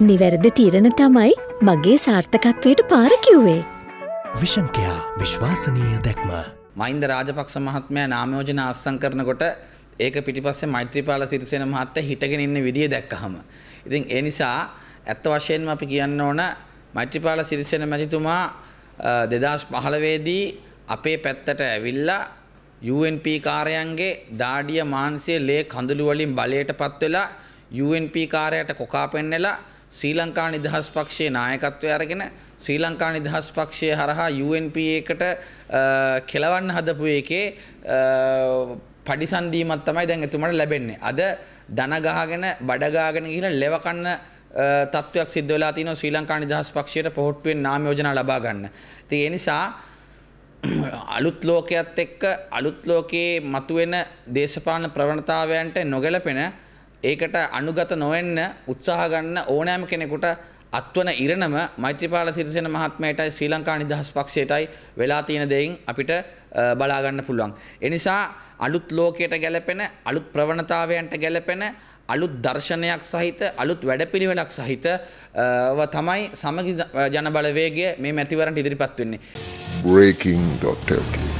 නිවැරදි තීරණ තමයි මගේ සාර්ථකත්වයට පාරකිව්වේ. විෂන්කයා විශ්වාසනීය දැක්ම. මයින්ද රාජපක්ෂ මහත්මයා නාමයෝජන අත්සන් කරනකොට ඒක පිටිපස්සේ මෛත්‍රීපාල සිරිසේන මහත්තයා හිටගෙන ඉන්න විදිය දැක්කහම. ඉතින් ඒ නිසා ඇත්ත වශයෙන්ම අපි කියන්න ඕන මෛත්‍රීපාල සිරිසේන මැතිතුමා දෙදස් පහළවේදී අපේ පැත්තට ඇවිල්ලා UNP කාරයන්ගේ දාඩිය මාන්සිය ලේ කඳුළු වලින් බලයට පත් වෙලා UNP කාරයට කොකා පෙන්නලා ශ්‍රී ලංකා නිදහස් පක්ෂයේ නායකත්වය අරගෙන ශ්‍රී ලංකා නිදහස් පක්ෂය හරහා UNP එකට කෙලවන්න හදපු එකේ පඩිසන්දීමත් තමයි දැන් එතුමට ලැබෙන්නේ. අද දනගාගෙන බඩගාගෙන ගිහින් ලෙවකන්න තත්ත්වයක් සිද්ධ වෙලා තියෙනවා ශ්‍රී ලංකා නිදහස් පක්ෂයට පොහොට්ටුවෙන් නාම යෝජනා ලබා ගන්න. ඉතින් ඒ නිසා අලුත් ලෝකයේත් එක්ක අලුත් ලෝකයේ මතුවෙන දේශපාලන ප්‍රවණතාවයන්ට නොගැලපෙන ඒකට අනුගත නොවෙන්න උත්සාහ ගන්න ඕනෑම කෙනෙකුට අත්වන ඉරණම මෛත්‍රීපාල සිරිසෙන මහත්මයටයි ශ්‍රී ලංකා නිදහස් පක්ෂයටයි වෙලා තියෙන දෙයින් අපිට බලාගන්න පුළුවන්. එනිසා අලුත් ලෝකයට ගැලපෙන අලුත් ප්‍රවණතාවයන්ට ගැලපෙන අලුත් දර්ශනයක් සහිත අලුත් වැඩපිළිවෙලක් සහිත තමයි සමගි ජනබලවේගය මේ මැතිවරට ඉදිරිපත් වෙන්නේ. breaking.lk